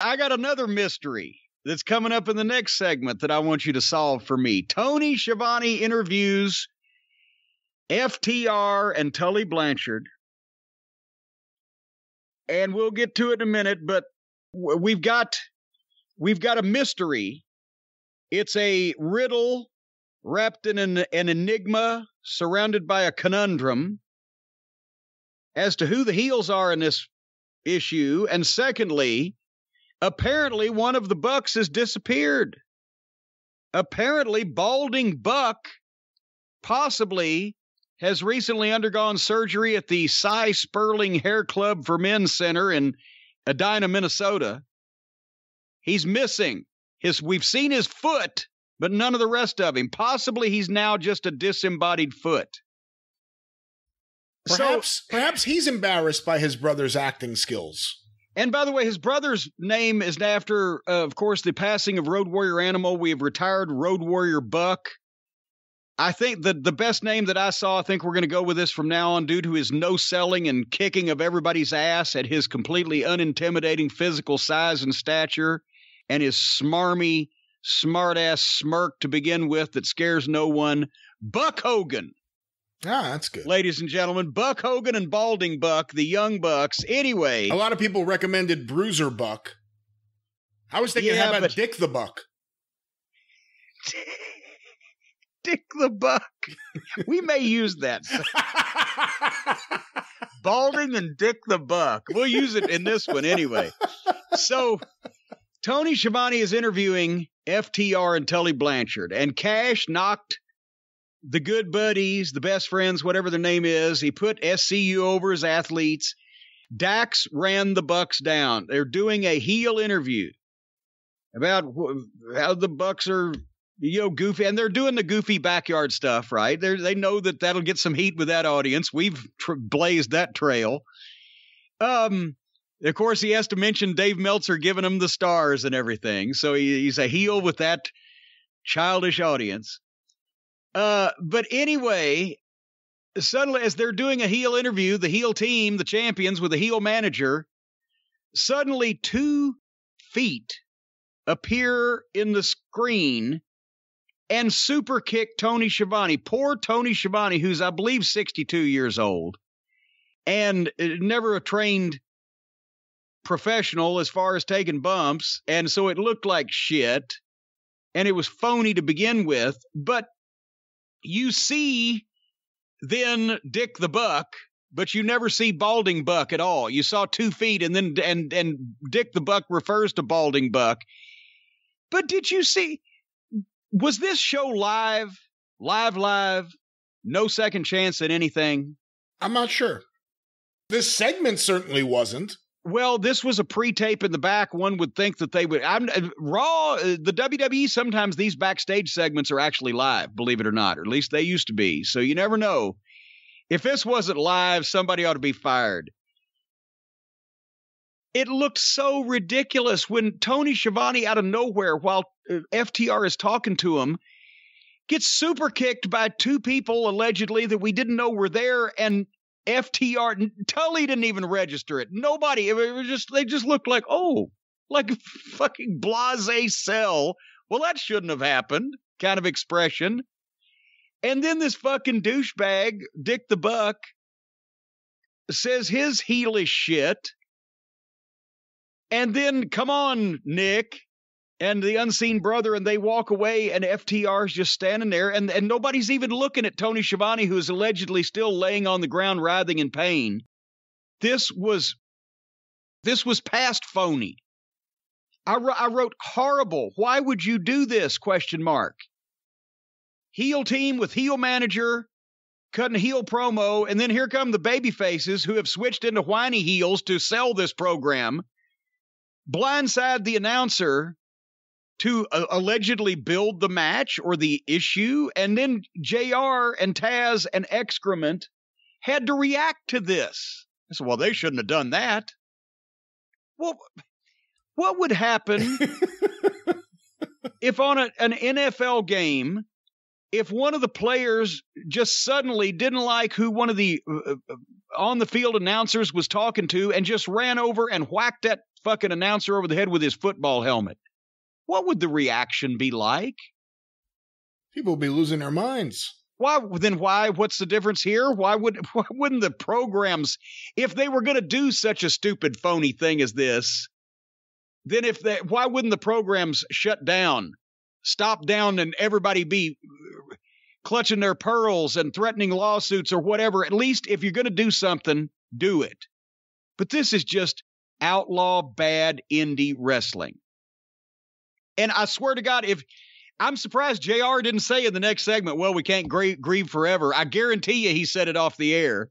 I got another mystery that's coming up in the next segment that I want you to solve for me. Tony Schiavone interviews FTR and Tully Blanchard. And we'll get to it in a minute, but we've got we've got a mystery. It's a riddle wrapped in an, an enigma surrounded by a conundrum as to who the heels are in this issue. And secondly, apparently one of the bucks has disappeared. Apparently, Balding Buck possibly has recently undergone surgery at the Sy Sperling Hair Club for Men Center in Edina, Minnesota. He's missing. His we've seen his foot, but none of the rest of him. Possibly he's now just a disembodied foot. Perhaps so, perhaps he's embarrassed by his brother's acting skills. And by the way, his brother's name is after, uh, of course, the passing of Road Warrior Animal. We have retired Road Warrior Buck. I think that the best name that I saw, I think we're going to go with this from now on, due to his no selling and kicking of everybody's ass at his completely unintimidating physical size and stature and his smarmy, smart ass smirk to begin with that scares no one. Buck Hogan. Ah, that's good. Ladies and gentlemen, Buck Hogan and Balding Buck, the Young Bucks. Anyway, a lot of people recommended Bruiser Buck. I was thinking, yeah, how about but... Dick the Buck? Dick the Buck. we may use that. Balding and Dick the Buck. We'll use it in this one anyway. So, Tony Schiavone is interviewing FTR and Tully Blanchard, and Cash knocked the good buddies, the best friends, whatever their name is. He put SCU over as athletes. Dax ran the Bucks down. They're doing a heel interview about how the Bucks are you know, goofy, and they're doing the goofy backyard stuff, right? They they know that that'll get some heat with that audience. We've blazed that trail. Um, of course, he has to mention Dave Meltzer giving him the stars and everything, so he, he's a heel with that childish audience. Uh, but anyway, suddenly, as they're doing a heel interview, the heel team, the champions, with the heel manager, suddenly two feet appear in the screen and super kick Tony Schiavone. Poor Tony Schiavone, who's, I believe, 62 years old and uh, never a trained professional as far as taking bumps. And so it looked like shit and it was phony to begin with. But you see then Dick the Buck. But you never see Balding Buck at all. You saw two feet, and then and and Dick the Buck refers to Balding Buck. But did you see? was this show live, live, live, no second chance at anything? I'm not sure. This segment certainly wasn't. Well, this was a pre-tape in the back. One would think that they would. I'm Raw. The WWE sometimes these backstage segments are actually live, believe it or not, or at least they used to be. So you never know. If this wasn't live, somebody ought to be fired. It looked so ridiculous when Tony Schiavone out of nowhere, while uh, FTR is talking to him, gets super kicked by two people allegedly that we didn't know were there, and FTR Tully didn't even register it. Nobody. It was just they just looked like oh, like fucking blase cell. Well, that shouldn't have happened. Kind of expression. And then this fucking douchebag, Dick the Buck, says his heelish shit and then, come on, Nick and the unseen brother, and they walk away, and FTR's just standing there, and, and nobody's even looking at Tony Schiavone, who is allegedly still laying on the ground writhing in pain. This was this was past phony. I, I wrote horrible. Why would you do this? Question mark. Heel team with heel manager cutting heel promo, and then here come the baby faces who have switched into whiny heels to sell this program blindside the announcer to uh, allegedly build the match or the issue. And then JR and Taz and Excrement had to react to this. I said, well, they shouldn't have done that. Well, what would happen if on a, an NFL game, if one of the players just suddenly didn't like who one of the uh, uh on the field announcers was talking to and just ran over and whacked that fucking announcer over the head with his football helmet. What would the reaction be like? People would be losing their minds. Why then why what's the difference here? Why would why wouldn't the programs if they were going to do such a stupid phony thing as this, then if they why wouldn't the programs shut down, stop down and everybody be uh, clutching their pearls and threatening lawsuits or whatever? At least if you're going to do something, do it. But this is just outlaw bad indie wrestling. And I swear to God, if I'm surprised JR didn't say in the next segment, well, we can't grieve, grieve forever. I guarantee you he said it off the air.